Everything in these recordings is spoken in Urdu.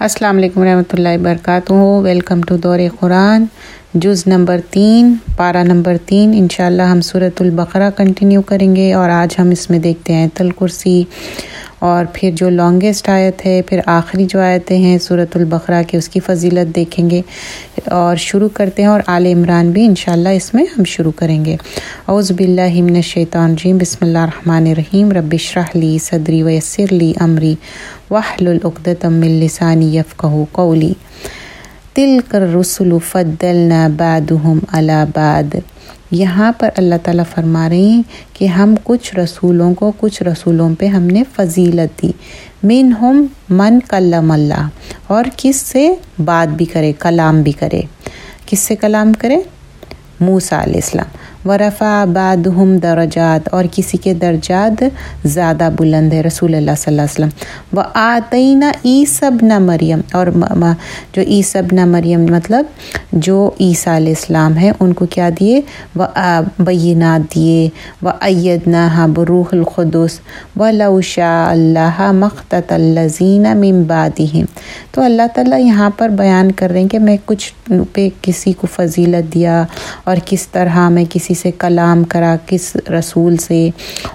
السلام علیکم ورحمۃ اللہ وبرکاتہ۔ ویلکم ٹو دور قرآن، جز نمبر تین، پارہ نمبر تین۔ انشاءاللہ ہم صورت البقرہ کنٹینیو کریں گے اور آج ہم اس میں دیکھتے ہیں تل کرسی۔ اور پھر جو لانگیسٹ آیت ہے، پھر آخری جو آیتیں ہیں صورت البقرہ کے اس کی فضیلت دیکھیں گے اور شروع کرتے ہیں اور آل عمران بھی انشاءاللہ اس میں ہم شروع کریں گے۔ اعوذ باللہ من الشیطان جیم بسم اللہ الرحمن الرحیم، رب اشرح لی صدری ویسر لی امری وحل العقدۃ من لسانی یفقهوا قولی۔ تل کر رسول فضلنا بعدهم على بعد۔ یہاں پر اللہ تعالیٰ فرما رہے ہیں کہ ہم کچھ رسولوں کو کچھ رسولوں پہ ہم نے فضیلت دی۔ من ہم من کلم اللہ، اور کس سے بات بھی کرے، کلام بھی کرے۔ کس سے کلام کرے؟ موسیٰ علیہ السلام۔ ورفا بعد ہم درجات اور کسی کے درجات زیادہ بلند ہے، رسول اللہ صلی اللہ علیہ وسلم۔ و آتئینہ ای نہ مریم اور جو ای نہ مریم مطلب جو عیسیٰ علیہ السلام ہے، ان کو کیا دیے؟ و بینات دیے و عید نہ بروح الخدس و لوشا اللہ مخت الزین ممبادی تو اللہ تعالیٰ یہاں پر بیان کر رہے ہیں کہ میں کچھ پہ کسی کو فضیلت دیا اور کس طرح میں کسی سے کلام کرا کس رسول سے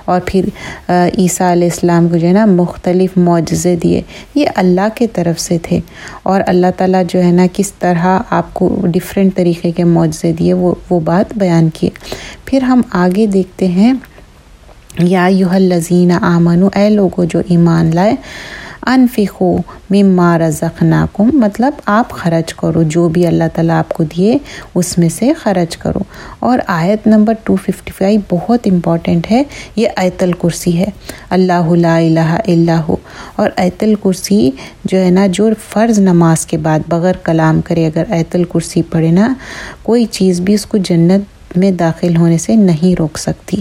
اور پھر عیسیٰ علیہ السلام کو جو ہے نا مختلف معجزے دیے۔ یہ اللہ کے طرف سے تھے اور اللہ تعالیٰ جو ہے نا کس طرح آپ کو ڈفرینٹ طریقے کے معجزے دیے، وہ وہ بات بیان کیے پھر ہم آگے دیکھتے ہیں، یا یوہ لذین آمن اے لوگوں جو ایمان لائے انفقو مما رزقناکم مطلب آپ خرچ کرو، جو بھی اللہ تعالیٰ آپ کو دیے، اس میں سے خرچ کرو۔ اور آیت نمبر 255 بہت امپورٹنٹ ہے، یہ ایت الکرسی ہے۔ اللہ لا الہ الا ہو۔ اور ایت الکرسی جو ہے نا، جو فرض نماز کے بعد بغیر کلام کرے اگر ایت الکرسی پڑھے نا، کوئی چیز بھی اس کو جنت میں داخل ہونے سے نہیں روک سکتی۔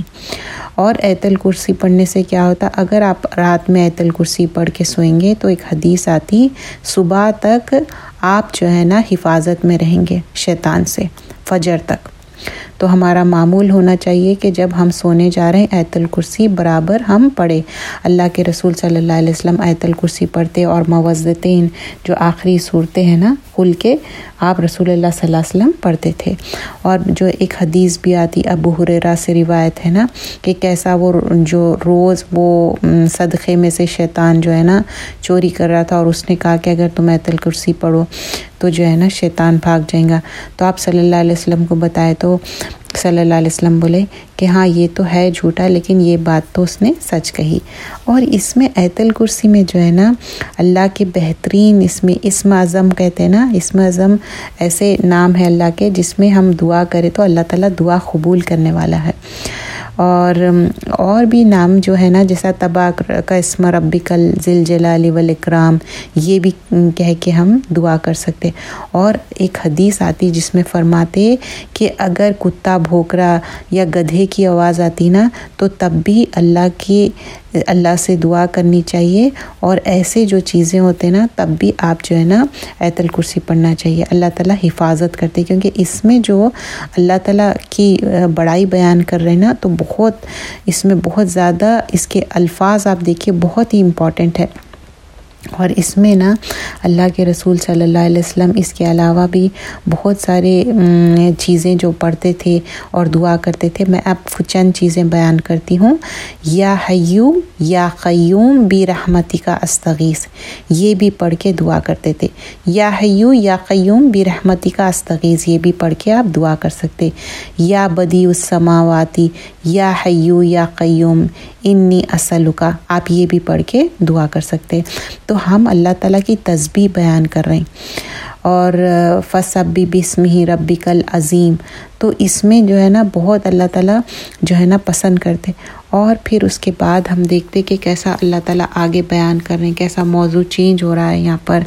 اور ایت الکرسی پڑھنے سے کیا ہوتا، اگر آپ رات میں ایت الکرسی پڑھ کے سوئیں گے تو ایک حدیث آتی، صبح تک آپ جو ہے نا حفاظت میں رہیں گے شیطان سے، فجر تک۔ تو ہمارا معمول ہونا چاہیے کہ جب ہم سونے جا رہے ہیں ایت الکرسی برابر ہم پڑھے اللہ کے رسول صلی اللہ علیہ وسلم ایت الکرسی پڑھتے اور موزتین جو آخری صورتیں ہیں نا، کھل کے آپ رسول اللہ صلی اللہ علیہ وسلم پڑھتے تھے۔ اور جو ایک حدیث بھی آتی، ابو حریرا سے روایت ہے نا کہ کیسا وہ جو روز وہ صدقے میں سے شیطان جو ہے نا چوری کر رہا تھا اور اس نے کہا کہ اگر تم ایت الکرسی پڑھو تو جو ہے نا شیطان بھاگ جائیں گا۔ تو آپ صلی اللہ علیہ وسلم کو بتائے تو صلی اللہ علیہ وسلم بولے کہ ہاں یہ تو ہے جھوٹا، لیکن یہ بات تو اس نے سچ کہی۔ اور اس میں ایت الکرسی میں جو ہے نا، اللہ کے بہترین اس میں اسم اعظم کہتے ہیں نا، اسم اعظم ایسے نام ہے اللہ کے جس میں ہم دعا کریں تو اللہ تعالیٰ دعا قبول کرنے والا ہے۔ اور اور بھی نام جو ہے نا، جیسا تبا کا اسم ربی کل ذیل جلال والاکرام، یہ بھی کہہ کے ہم دعا کر سکتے اور ایک حدیث آتی جس میں فرماتے کہ اگر کتا بھوکرا یا گدھے کی آواز آتی نا، تو تب بھی اللہ کی اللہ سے دعا کرنی چاہیے اور ایسے جو چیزیں ہوتے نا، تب بھی آپ جو ہے نا ایت الکرسی پڑھنا چاہیے۔ اللہ تعالیٰ حفاظت کرتے کیونکہ اس میں جو اللہ تعالیٰ کی بڑائی بیان کر رہے ہیں نا، تو بہت اس میں بہت زیادہ اس کے الفاظ آپ دیکھیے، بہت ہی امپورٹنٹ ہے۔ اور اس میں نا اللہ کے رسول صلی اللہ علیہ وسلم اس کے علاوہ بھی بہت سارے چیزیں جو پڑھتے تھے اور دعا کرتے تھے، میں اب چند چیزیں بیان کرتی ہوں۔ یا حیوم یا قیوم بی رحمتی کا استغیث، یہ بھی پڑھ کے دعا کرتے تھے۔ یا حیو یا قیوم بی رحمتی کا استغیث، یہ بھی پڑھ کے آپ دعا کر سکتے۔ یا بدی السماواتی، یا حیو یا قیوم، انی اصل کا آپ یہ بھی پڑھ کے دعا کر سکتے۔ تو ہم اللہ تعالیٰ کی تسبیح بیان کر رہے ہیں۔ اور فصبی بسم ہی ربی کل عظیم تو اس میں جو ہے نا بہت اللہ تعالیٰ جو ہے نا پسند کرتے۔ اور پھر اس کے بعد ہم دیکھتے کہ کیسا اللہ تعالیٰ آگے بیان کر رہے ہیں، کیسا موضوع چینج ہو رہا ہے یہاں پر۔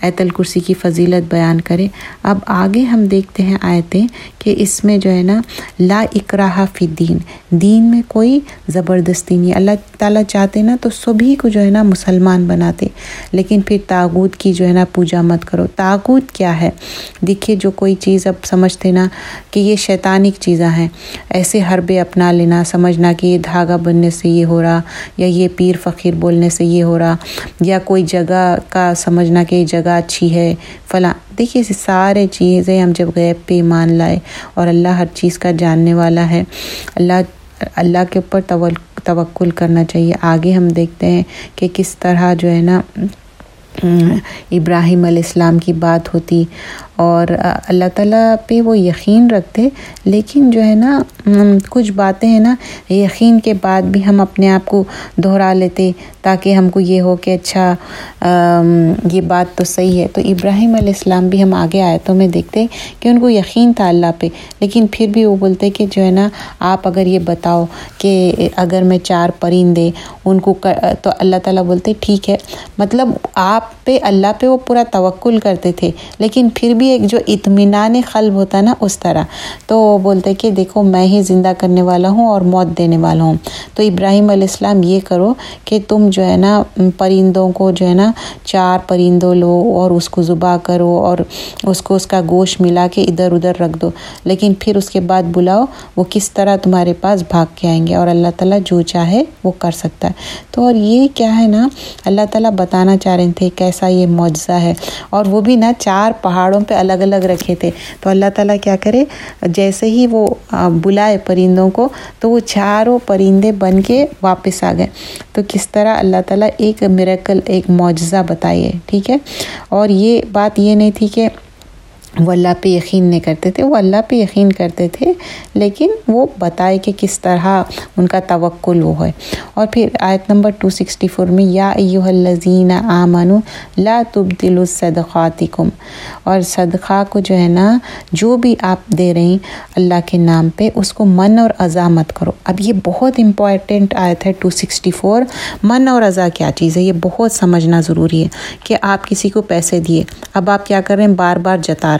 ایت الکرسی کی فضیلت بیان کرے اب آگے ہم دیکھتے ہیں آیتیں کہ اس میں جو ہے نا لا اکراہ فی دین دین میں کوئی زبردستی نہیں۔ اللہ تعالیٰ چاہتے نا تو سبھی کو جو ہے نا مسلمان بناتے، لیکن پھر تاغوت کی جو ہے نا پوجا مت کرو۔ تاغوت کیا ہے؟ دیکھیے جو کوئی چیز اب سمجھتے نا کہ یہ شیطانک چیزیں ہیں، ایسے حربے اپنا لینا، سمجھنا کہ یہ دھاگا بننے سے یہ ہو رہا، یا یہ پیر فقیر بولنے سے یہ ہو رہا، یا کوئی جگہ کا سمجھنا کہ یہ جگہ اچھی ہے، فلاں۔ دیکھیے سارے چیزیں ہم جب غیب پہ ایمان لائے اور اللہ ہر چیز کا جاننے والا ہے۔ اللہ اللہ کے اوپر توکل کرنا چاہیے۔ آگے ہم دیکھتے ہیں کہ کس طرح جو ہے نا ابراہیم علیہ السلام کی بات ہوتی۔ اور اللہ تعالیٰ پہ وہ یقین رکھتے، لیکن جو ہے نا کچھ باتیں ہیں نا، یقین کے بعد بھی ہم اپنے آپ کو دہرا لیتے تاکہ ہم کو یہ ہو کہ اچھا یہ بات تو صحیح ہے۔ تو ابراہیم علیہ السلام بھی ہم آگے آئے تو میں دیکھتے کہ ان کو یقین تھا اللہ پہ، لیکن پھر بھی وہ بولتے کہ جو ہے نا، آپ اگر یہ بتاؤ کہ اگر میں چار پرندے، ان کو تو اللہ تعالیٰ بولتے ٹھیک ہے۔ مطلب آپ پہ، اللہ پہ وہ پورا توکل کرتے تھے، لیکن پھر بھی ایک جو اطمینان قلب ہوتا نا، اس طرح۔ تو بولتے کہ دیکھو، میں ہی زندہ کرنے والا ہوں اور موت دینے والا ہوں۔ تو ابراہیم علیہ السلام یہ کرو کہ تم جو ہے نا، پرندوں کو جو ہے نا، چار پرندوں لو اور اس کو ذبح کرو اور اس کو اس کا گوشت ملا کے ادھر ادھر رکھ دو۔ لیکن پھر اس کے بعد بلاؤ، وہ کس طرح تمہارے پاس بھاگ کے آئیں گے اور اللہ تعالیٰ جو چاہے وہ کر سکتا ہے۔ تو اور یہ کیا ہے نا، اللہ تعالیٰ بتانا چاہ رہے تھے کیسا یہ معجزہ ہے۔ اور وہ بھی نا، چار پہاڑوں پہ الگ الگ رکھے تھے۔ تو اللہ تعالیٰ کیا کرے؟ جیسے ہی وہ بلائے پرندوں کو، تو وہ چاروں پرندے بن کے واپس آ گئے۔ تو کس طرح اللہ تعالیٰ ایک میریکل ایک معجزہ بتائیے ٹھیک ہے؟ اور یہ بات یہ نہیں تھی کہ وہ اللہ پہ یقین نہیں کرتے تھے وہ اللہ پہ یقین کرتے تھے، لیکن وہ بتائے کہ کس طرح ان کا توکل وہ ہے۔ اور پھر آیت نمبر ٹو سکسٹی فور میں، یا ایوہ الذین آمنو لا تبدلوا صدقاتکم۔ اور صدقہ کو جو ہے نا، جو بھی آپ دے رہے ہیں اللہ کے نام پہ، اس کو من اور ازا مت کرو۔ اب یہ بہت امپورٹنٹ آیت ہے ٹو سکسٹی فور من اور ازا کیا چیز ہے؟ یہ بہت سمجھنا ضروری ہے کہ آپ کسی کو پیسے دیے۔ اب آپ کیا کر رہے ہیں؟ بار بار جتا رہے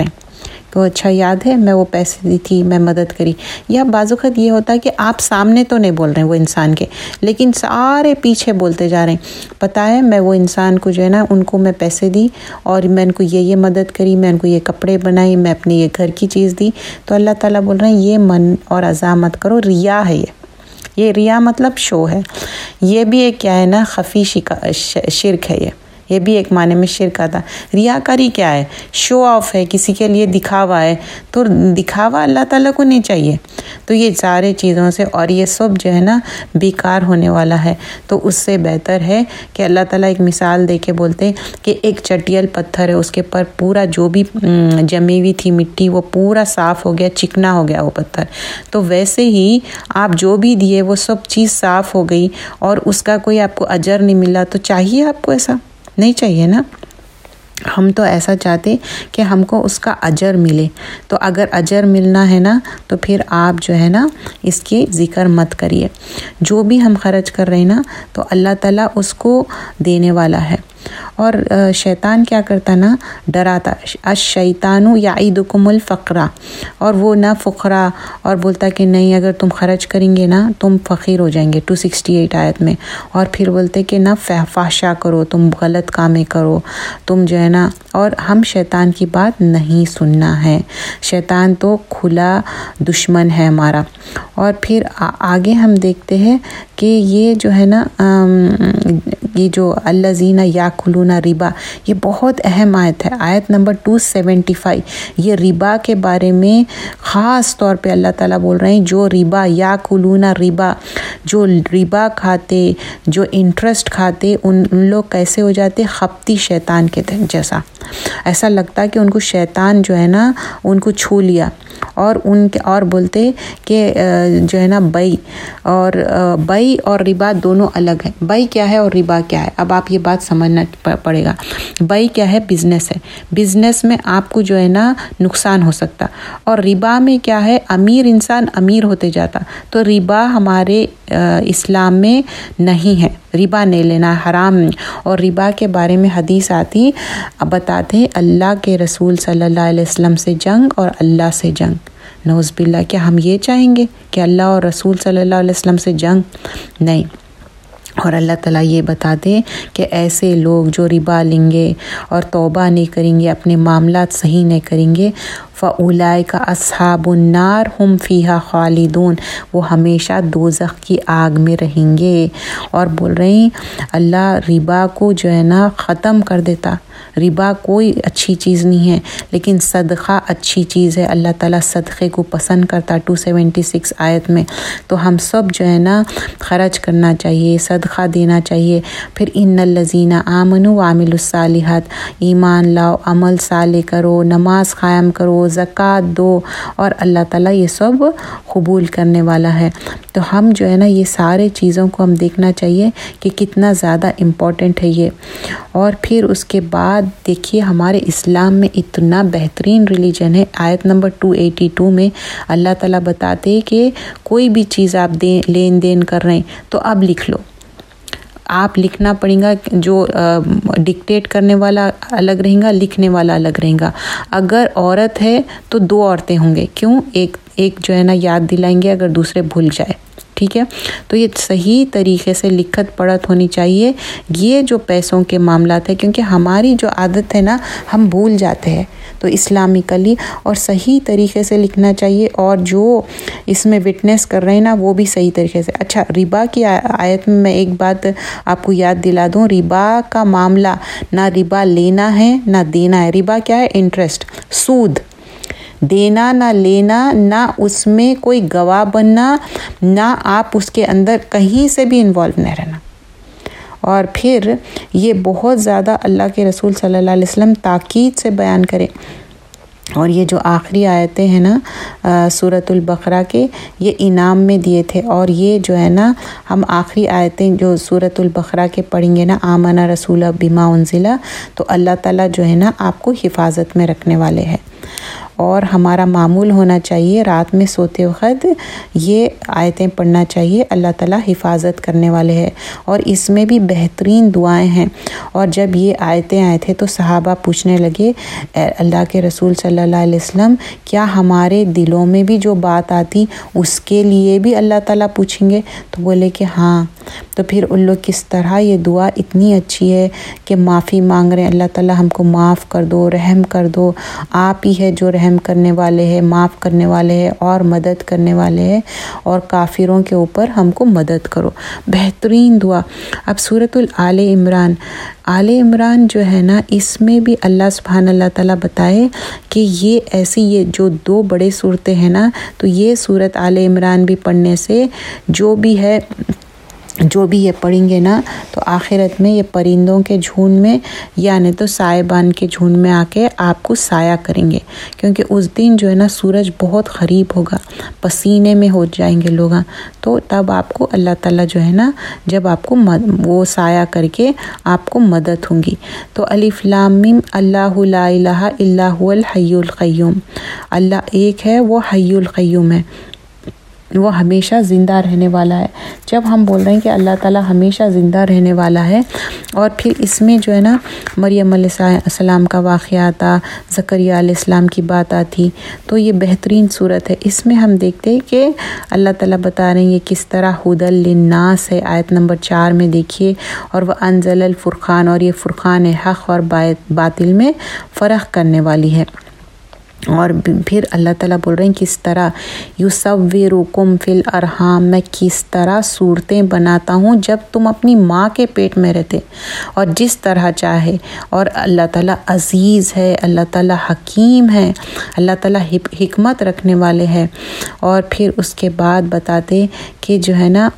تو اچھا یاد ہے، میں وہ پیسے دی تھی، میں مدد کری۔ یا بعض اوقات یہ ہوتا ہے کہ آپ سامنے تو نہیں بول رہے ہیں وہ انسان کے، لیکن سارے پیچھے بولتے جا رہے ہیں۔ پتہ ہے، میں وہ انسان کو جو ہے نا، ان کو میں پیسے دی اور میں ان کو یہ یہ مدد کری، میں ان کو یہ کپڑے بنائی، میں اپنے یہ گھر کی چیز دی۔ تو اللہ تعالیٰ بول رہے ہیں، یہ من اور عزامت کرو، ریا ہے یہ۔ یہ ریا مطلب شو ہے۔ یہ بھی ایک کیا ہے نا، خفی شرک ہے یہ۔ یہ بھی ایک معنی میں شرک آتا۔ ریا کاری کیا ہے؟ شو آف ہے، کسی کے لیے دکھاوا ہے۔ تو دکھاوا اللہ تعالیٰ کو نہیں چاہیے۔ تو یہ سارے چیزوں سے، اور یہ سب جو ہے نا، بیکار ہونے والا ہے۔ تو اس سے بہتر ہے کہ اللہ تعالیٰ ایک مثال دے کے بولتے کہ ایک چٹیل پتھر ہے، اس کے پر پورا جو بھی جمی ہوئی تھی مٹی، وہ پورا صاف ہو گیا، چکنا ہو گیا وہ پتھر۔ تو ویسے ہی آپ جو بھی دیے، وہ سب چیز صاف ہو گئی، اور اس کا کوئی آپ کو اجر نہیں ملا، تو چاہیے آپ کو ایسا؟ نہیں چاہیے نا۔ ہم تو ایسا چاہتے کہ ہم کو اس کا اجر ملے۔ تو اگر اجر ملنا ہے نا، تو پھر آپ جو ہے نا، اس کی ذکر مت کریے۔ جو بھی ہم خرچ کر رہے ہیں نا، تو اللہ تعالیٰ اس کو دینے والا ہے۔ اور شیطان کیا کرتا نا، ڈراتا شیطانو یا عیدکم الفقرا اور وہ نہ فقرا، اور بولتا کہ نہیں، اگر تم خرچ کریں گے نا، تم فقیر ہو جائیں گے ٹو سکسٹی ایٹ آیت میں، اور پھر بولتے کہ نہ فحفاشا کرو، تم غلط کامیں کرو، تم جو ہے نا، اور ہم شیطان کی بات نہیں سننا ہے، شیطان تو کھلا دشمن ہے ہمارا۔ اور پھر آگے ہم دیکھتے ہیں کہ یہ جو ہے نا یہ جو اللہ زینہ یا کھلونا ربا، یہ بہت اہم آیت ہے۔ آیت نمبر ٹو سیونٹی فائیو یہ ربا کے بارے میں خاص طور پہ اللہ تعالیٰ بول رہے ہیں، جو ربا یا کھلونا ربا، جو ربا کھاتے، جو انٹرسٹ کھاتے، ان لوگ کیسے ہو جاتے؟ خپتی شیطان کے جیسا۔ ایسا لگتا کہ ان کو شیطان جو ہے نا، ان کو چھو لیا۔ اور ان کے، اور بولتے کہ جو ہے نا، بئی۔ اور بئی اور ربا دونوں الگ ہیں۔ بئی کیا ہے اور ربا کیا ہے؟ اب آپ یہ بات سمجھنا پڑے گا۔ بئی کیا ہے؟ بزنس ہے۔ بزنس میں آپ کو جو ہے نا نقصان ہو سکتا۔ اور ربا میں کیا ہے؟ امیر انسان امیر ہوتے جاتا۔ تو ربا ہمارے اسلام میں نہیں ہے۔ ربا نہیں لینا، حرام اور ربا کے بارے میں حدیث آتی، بتاتے اللہ کے رسول صلی اللہ علیہ وسلم سے جنگ اور اللہ سے جنگ۔ نوز باللہ، کیا ہم یہ چاہیں گے کہ اللہ اور رسول صلی اللہ علیہ وسلم سے جنگ؟ نہیں۔ اور اللہ تعالیٰ یہ بتا دیں کہ ایسے لوگ جو ربا لیں گے اور توبہ نہیں کریں گے، اپنے معاملات صحیح نہیں کریں گے فعلائے کا اصحاب النار ہم فیحہ خالدون۔ وہ ہمیشہ دوزخ کی آگ میں رہیں گے۔ اور بول رہے ہیں، اللہ ربا کو جو ہے نا ختم کر دیتا۔ ربا کوئی اچھی چیز نہیں ہے، لیکن صدقہ اچھی چیز ہے۔ اللہ تعالیٰ صدقے کو پسند کرتا۔ ٹو سیونٹی سکس آیت میں۔ تو ہم سب جو ہے نا خرچ کرنا چاہیے، صدقہ دینا چاہیے۔ پھر ان الزینہ آمن و عامل الصالحات۔ ایمان لاؤ، عمل صالح کرو، نماز قائم کرو زکوٰۃ دو اور اللہ تعالیٰ یہ سب قبول کرنے والا ہے۔ تو ہم جو ہے نا یہ سارے چیزوں کو ہم دیکھنا چاہیے کہ کتنا زیادہ امپورٹنٹ ہے یہ۔ اور پھر اس کے بعد دیکھیے ہمارے اسلام میں اتنا بہترین ریلیجن ہے۔ آیت نمبر ٹو ایٹی ٹو میں اللہ تعالیٰ بتاتے کہ کوئی بھی چیز آپ دیں لین دین کر رہے ہیں تو اب لکھ لو۔ آپ لکھنا پڑے گا جو ڈکٹیٹ کرنے والا الگ رہیں گا، لکھنے والا الگ رہیں گا۔ اگر عورت ہے تو دو عورتیں ہوں گے۔ کیوں؟ ایک ایک جو ہے نا یاد دلائیں گے اگر دوسرے بھول جائے۔ ٹھیک ہے؟ تو یہ صحیح طریقے سے لکھت پڑھت ہونی چاہیے۔ یہ جو پیسوں کے معاملات ہیں، کیونکہ ہماری جو عادت ہے نا، ہم بھول جاتے ہیں۔ تو اسلامکلی اور صحیح طریقے سے لکھنا چاہیے اور جو اس میں وٹنس کر رہے ہیں نا، وہ بھی صحیح طریقے سے۔ اچھا ربا کی آیت میں میں ایک بات آپ کو یاد دلا دوں۔ ربا کا معاملہ نہ ربا لینا ہے، نہ دینا ہے۔ ربا کیا ہے؟ انٹرسٹ سود۔ دینا نہ لینا، نہ اس میں کوئی گواہ بننا، نہ آپ اس کے اندر کہیں سے بھی انوالو نہیں رہنا۔ اور پھر یہ بہت زیادہ اللہ کے رسول صلی اللہ علیہ وسلم تاکید سے بیان کرے۔ اور یہ جو آخری آیتیں ہیں نا صورت البقرہ کے، یہ انعام میں دیے تھے۔ اور یہ جو ہے نا، ہم آخری آیتیں جو صورت البقرہ کے پڑھیں گے نا آمنہ رسول بیما انزلہ، تو اللہ تعالیٰ جو ہے نا، آپ کو حفاظت میں رکھنے والے ہیں۔ اور ہمارا معمول ہونا چاہیے، رات میں سوتے وقت یہ آیتیں پڑھنا چاہیے، اللہ تعالیٰ حفاظت کرنے والے ہیں اور اس میں بھی بہترین دعائیں ہیں۔ اور جب یہ آیتیں آئے تھے تو صحابہ پوچھنے لگے اللہ کے رسول صلی اللہ علیہ وسلم، کیا ہمارے دلوں میں بھی جو بات آتی، اس کے لیے بھی اللہ تعالیٰ پوچھیں گے؟ تو بولے کہ ہاں۔ تو پھر ان لوگ کس طرح یہ دعا اتنی اچھی ہے کہ معافی مانگ رہے ہیں، اللہ تعالیٰ ہم کو معاف کر دو، رحم کر دو، آپ ہی ہے جو رحم کرنے والے ہیں، معاف کرنے والے ہیں اور مدد کرنے والے ہیں اور کافروں کے اوپر ہم کو مدد کرو۔ بہترین دعا۔ اب صورت العال عمران۔ آل عمران جو ہے نا، اس میں بھی اللہ سبحان اللہ تعالیٰ بتائے کہ یہ ایسی یہ جو دو بڑے صورتیں ہیں نا، تو یہ صورت آل عمران بھی پڑھنے سے جو بھی ہے جو بھی یہ پڑھیں گے نا، تو آخرت میں یہ پرندوں کے جھونڈ میں یعنی تو سائبان کے جھونڈ میں آ کے آپ کو سایہ کریں گے۔ کیونکہ اس دن جو ہے نا، سورج بہت قریب ہوگا، پسینے میں ہو جائیں گے لوگ۔ تو تب آپ کو اللہ تعالیٰ جو ہے نا، جب آپ کو وہ سایہ کر کے آپ کو مدد ہوں گی۔ تو علی فلام اللہ لا الہ اللہ الحی القیوم۔ اللہ ایک ہے، وہ حی القیوم ہے۔ وہ ہمیشہ زندہ رہنے والا ہے۔ جب ہم بول رہے ہیں کہ اللہ تعالیٰ ہمیشہ زندہ رہنے والا ہے اور پھر اس میں جو ہے نا مریم علیہ السلام کا واقعہ آتا زکریہ علیہ السلام کی بات آتی، تو یہ بہترین صورت ہے۔ اس میں ہم دیکھتے ہیں کہ اللہ تعالیٰ بتا رہے ہیں یہ کس طرح حد الناس ہے۔ آیت نمبر چار میں دیکھیے، اور وہ انزل الفرقان، اور یہ فرقان حق اور باطل میں فرق کرنے والی ہے۔ اور پھر اللہ تعالیٰ بول رہے ہیں کس طرح یو سب رکم فل ارحام میں کس طرح صورتیں بناتا ہوں جب تم اپنی ماں کے پیٹ میں رہتے اور جس طرح چاہے۔ اور اللہ تعالیٰ عزیز ہے، اللہ تعالیٰ حکیم ہے، اللہ تعالیٰ حکمت رکھنے والے ہیں۔ اور پھر اس کے بعد بتاتے کہ جو ہے نا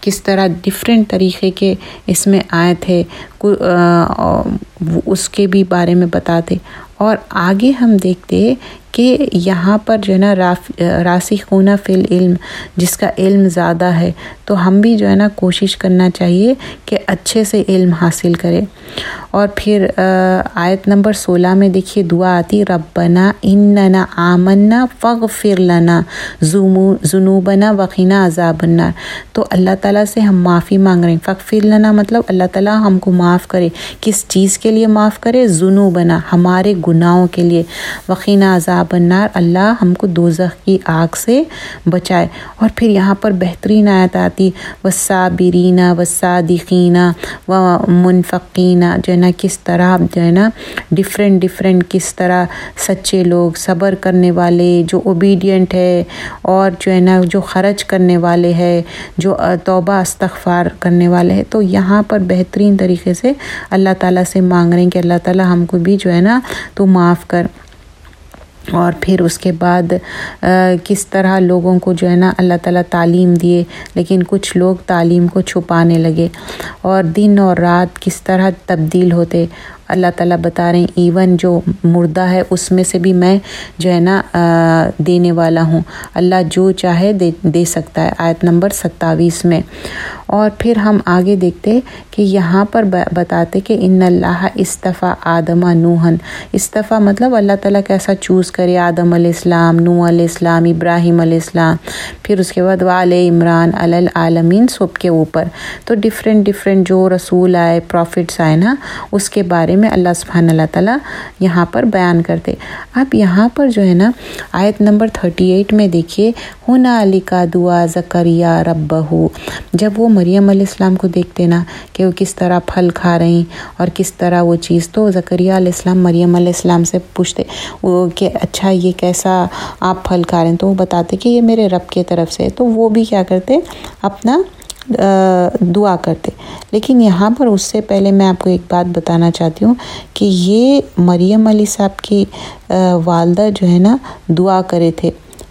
کس طرح ڈفرینٹ طریقے کے اس میں آئے تھے۔ اس کے بھی بارے میں بتاتے۔ اور آگے ہم دیکھتے کہ یہاں پر جو ہے نا راسی خونہ فی العلم، جس کا علم زیادہ ہے، تو ہم بھی جو ہے نا کوشش کرنا چاہیے کہ اچھے سے علم حاصل کرے۔ اور پھر آیت نمبر سولہ میں دیکھیے دعا آتی، ربنا اننا آمنا فغفر لنا ذنوبنا وقینا عذاب النار. تو اللہ تعالیٰ سے ہم معافی مانگ رہے ہیں۔ فغفر لنا مطلب اللہ تعالیٰ ہم کو معاف کرے۔ کس چیز کے لیے معاف کرے؟ ذنوبنا، ہمارے گناہوں کے لیے۔ وقینا عذاب عذاب النار اللہ ہم کو دوزخ کی آگ سے بچائے۔ اور پھر یہاں پر بہترین آیت آتی وصابرینہ وصادقینہ و منفقینہ جو ہے نا کس طرح جو ہے نا ڈفرینٹ ڈفرینٹ کس طرح سچے لوگ صبر کرنے والے، جو اوبیڈینٹ ہے اور جو ہے نا جو خرچ کرنے والے ہے، جو توبہ استغفار کرنے والے ہیں تو یہاں پر بہترین طریقے سے اللہ تعالیٰ سے مانگ رہے ہیں کہ اللہ تعالیٰ ہم کو بھی جو ہے نا تو معاف کر۔ اور پھر اس کے بعد کس طرح لوگوں کو جو ہے نا اللہ تعالیٰ تعلیم دیے، لیکن کچھ لوگ تعلیم کو چھپانے لگے۔ اور دن اور رات کس طرح تبدیل ہوتے اللہ تعالیٰ بتا رہے ہیں ایون جو مردہ ہے، اس میں سے بھی میں جو ہے نا دینے والا ہوں۔ اللہ جو چاہے دے دے سکتا ہے۔ آیت نمبر ستاویس میں۔ اور پھر ہم آگے دیکھتے کہ یہاں پر بتاتے کہ ان اللہ استفیٰ آدم نوحن استفیٰ مطلب اللہ تعالیٰ کیسا چوز کرے، آدم علیہ السلام نو علیہ السلام، ابراہیم علیہ السلام۔ پھر اس کے بعد وال عمران العالمین سب کے اوپر۔ تو ڈفرینٹ ڈفرینٹ جو رسول آئے پروفٹس آئے نا، اس کے بارے میں اللہ سبحانہ اللہ تعالیٰ یہاں پر بیان کرتے۔ اب یہاں پر جو ہے نا، آیت نمبر تھرٹی ایٹ میں دیکھیے ہونا علی کا دعا زکریہ رب جب وہ مریم علیہ السلام کو دیکھتے نا کہ وہ کس طرح پھل کھا رہی اور کس طرح وہ چیز، تو زکریہ علیہ السلام مریم علیہ السلام سے پوچھتے، وہ کہ اچھا یہ کیسا آپ پھل کھا رہے ہیں؟ تو وہ بتاتے کہ یہ میرے رب کے طرف سے تو وہ بھی کیا کرتے، اپنا دعا کرتے۔ لیکن یہاں پر اس سے پہلے میں آپ کو ایک بات بتانا چاہتی ہوں کہ یہ مریم علی صاحب کی والدہ جو ہے نا، دعا کرے تھے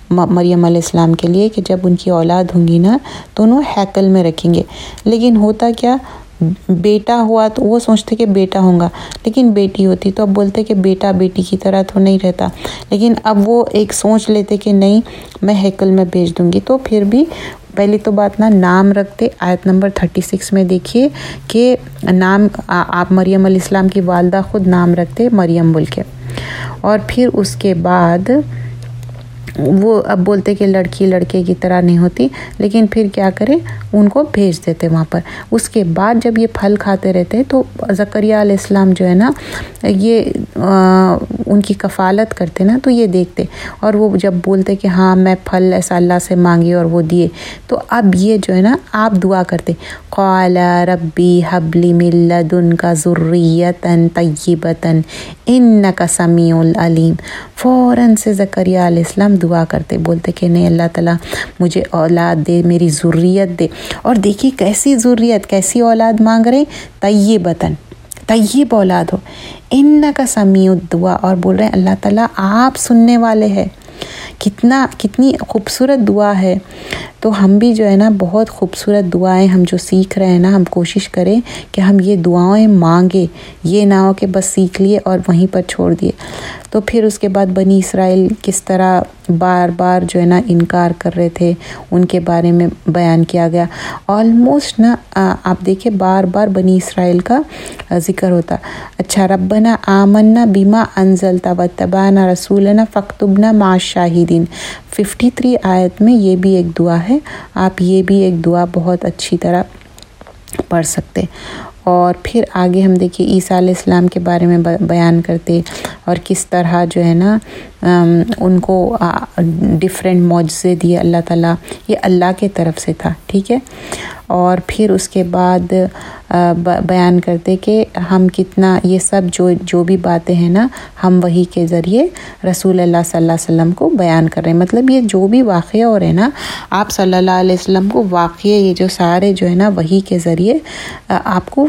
مریم علیہ السلام کے لیے کہ جب ان کی اولاد ہوں گی نا، تو انہوں ہیکل میں رکھیں گے۔ لیکن ہوتا کیا، بیٹا ہوا تو وہ سوچتے کہ بیٹا ہوں گا، لیکن بیٹی ہوتی تو اب بولتے کہ بیٹا بیٹی کی طرح تو نہیں رہتا۔ لیکن اب وہ ایک سوچ لیتے کہ نہیں، میں ہیکل میں بھیج دوں گی۔ تو پھر بھی پہلی تو بات نا، نام رکھتے، آیت نمبر تھرٹی سکس میں دیکھیے کہ نام آپ مریم علیہ السلام کی والدہ خود نام رکھتے مریم بول کے۔ اور پھر اس کے بعد وہ اب بولتے کہ لڑکی لڑکے کی طرح نہیں ہوتی، لیکن پھر کیا کرے ان کو بھیج دیتے وہاں پر۔ اس کے بعد جب یہ پھل کھاتے رہتے تو زکریہ علیہ السلام جو ہے نا، یہ ان کی کفالت کرتے نا، تو یہ دیکھتے۔ اور وہ جب بولتے کہ ہاں میں پھل ایسا اللہ سے مانگی اور وہ دیے۔ تو اب یہ جو ہے نا، آپ دعا کرتے۔ قال ربی حبلی ملدن کا ضروریتاً طیبتاً ان کا سمیع العلیم فوراً سے زکریہ علیہ السلام دعا کرتے، بولتے کہ نہیں، اللہ تعالیٰ مجھے اولاد دے، میری ضروریت دے۔ اور دیکھیے کیسی ضروریت کیسی اولاد مانگ رہے، طیبتاً، طیب اولاد ہو۔ ان کا سمیع دعا اور بول رہے ہیں، اللہ تعالیٰ آپ سننے والے ہیں۔ کتنا، کتنی خوبصورت دعا ہے۔ تو ہم بھی جو ہے نا، بہت خوبصورت دعائیں ہم جو سیکھ رہے ہیں نا، ہم کوشش کریں کہ ہم یہ دعائیں مانگے یہ نہ ہو کہ بس سیکھ لیے اور وہیں پر چھوڑ دیے۔ تو پھر اس کے بعد بنی اسرائیل کس طرح بار بار جو ہے نا انکار کر رہے تھے، ان کے بارے میں بیان کیا گیا۔ آلموسٹ نا آپ دیکھیں بار بار بنی اسرائیل کا ذکر ہوتا۔ اچھا ربنا آمنا بیما انزلتا و تبانا رسولنا فقتبنا مع شاہدین۔ ففٹی تھری آیت میں یہ بھی ایک دعا ہے۔ آپ یہ بھی ایک دعا بہت اچھی طرح پڑھ سکتے اور پھر آگے ہم دیکھیں عیسیٰ علیہ السلام کے بارے میں بیان کرتے اور کس طرح جو ہے نا ان کو ڈفرینٹ معجزے دیے اللہ تعالیٰ۔ یہ اللہ کے طرف سے تھا، ٹھیک ہے۔ اور پھر اس کے بعد بیان کرتے کہ ہم کتنا یہ سب جو جو بھی باتیں ہیں نا، ہم وہی کے ذریعے رسول اللہ صلی اللہ علیہ وسلم کو بیان کر رہے ہیں۔ مطلب یہ جو بھی واقعہ ہو رہے ہیں نا، آپ صلی اللہ علیہ وسلم کو واقعہ یہ جو سارے جو ہے نا، وہی کے ذریعے آپ کو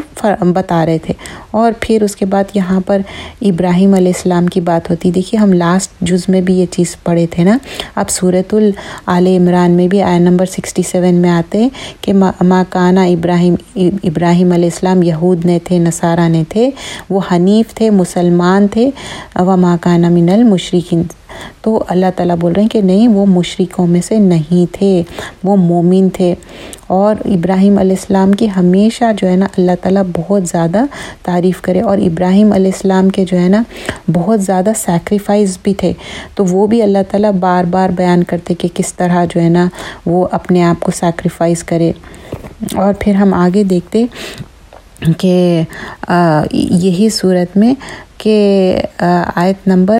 بتا رہے تھے۔ اور پھر اس کے بعد یہاں پر ابراہیم علیہ السلام کی بات ہوتی۔ دیکھیے، ہم لاسٹ جز میں بھی یہ چیز پڑھے تھے نا۔ اب صورت العال عمران میں بھی آئے نمبر سکسٹی سیون میں آتے ہیں کہ ماں کانا ابراہیم ابراہیم علیہ السلام یہود نے تھے، نصارہ نے تھے، وہ حنیف تھے، مسلمان تھے، وما ماں من المشرقین تو اللہ تعالیٰ بول رہے ہیں کہ نہیں، وہ مشرقوں میں سے نہیں تھے، وہ مومن تھے۔ اور ابراہیم علیہ السلام کی ہمیشہ جو ہے نا اللہ تعالیٰ بہت زیادہ تعریف کرے، اور ابراہیم علیہ السلام کے جو ہے نا بہت زیادہ سیکریفائز بھی تھے۔ تو وہ بھی اللہ تعالیٰ بار بار بیان کرتے کہ کس طرح جو ہے نا وہ اپنے آپ کو سیکریفائز کرے۔ اور پھر ہم آگے دیکھتے کہ یہی صورت میں کہ آیت نمبر